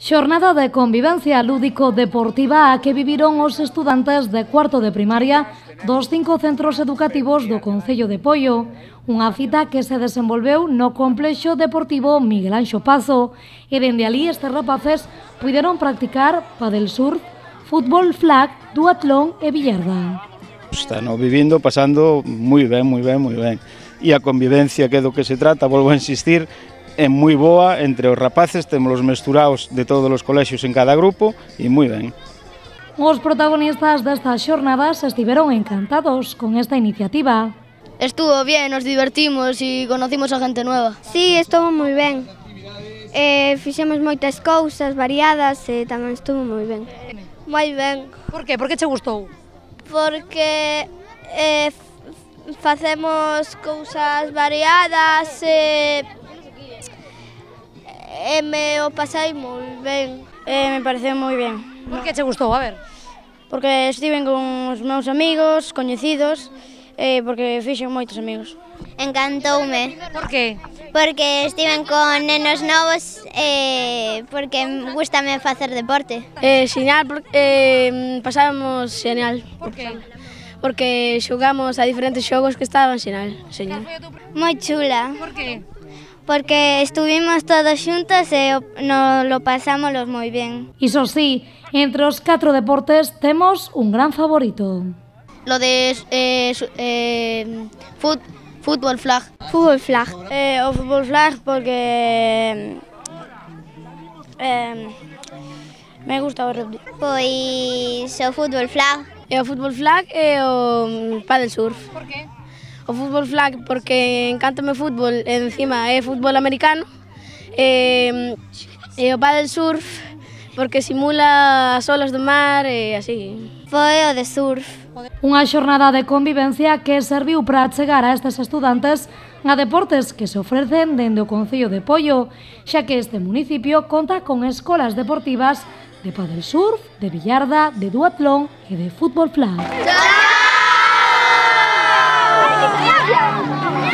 Xornada de convivencia lúdico-deportiva a que viviron os estudantes de cuarto de primaria dos cinco centros educativos do Concello de Pollo, unha cita que se desenvolveu no complexo deportivo Miguel Anxo Pazo, e dende ali estes rapaces puideron practicar padel surf, fútbol flag, duatlón e billarda. Están vivindo, pasando moi ben, moi ben, moi ben. E a convivencia que é do que se trata, volvo a insistir, é moi boa entre os rapaces, temos os mesturaos de todos os colexios en cada grupo e moi ben. Os protagonistas desta xornada se estiveron encantados con esta iniciativa. Estuvo bien, nos divertimos e conocimos a gente nueva. Sí, estuvo moi ben. Eh, fixemos moitas cousas variadas e tamén estuvo moi ben. Moi ben. Por que? Por que che gustou? Porque eh, facemos cousas variadas e eh, e me o pasai moi ben. Eh, me pareceu moi ben. Por que che gustou? A ver. Porque estiven con os meus amigos, coñecidos, e eh, porque fixen moitos amigos. Encantoume. Por que? Porque estiven con nenos novos e eh, porque gustame facer deporte. Eh, xinal, porque, eh, pasábamos xenial. Por que? Porque xogamos a diferentes xogos que estaban xinal, xenial. Moi chula. Por que? porque estuvimos todos xuntos e nos lo pasamos moi ben. Iso sí, entre os catro deportes temos un gran favorito. Lo de eh, eh, fut, fútbol flag. Fútbol flag. Eh, o fútbol flag porque... Eh, me gusta o rugby. Pois o fútbol flag. E o fútbol flag e o paddle surf. Por que? o fútbol flag porque encantame o fútbol, encima é fútbol americano, e, e o paddle surf porque simula as olas do mar e así. Foi o de surf. Unha xornada de convivencia que serviu para chegar a estes estudantes a deportes que se ofrecen dende o Concello de Pollo, xa que este municipio conta con escolas deportivas de paddle surf, de billarda, de duatlón e de fútbol flag. ¡Chao! 你不要拍我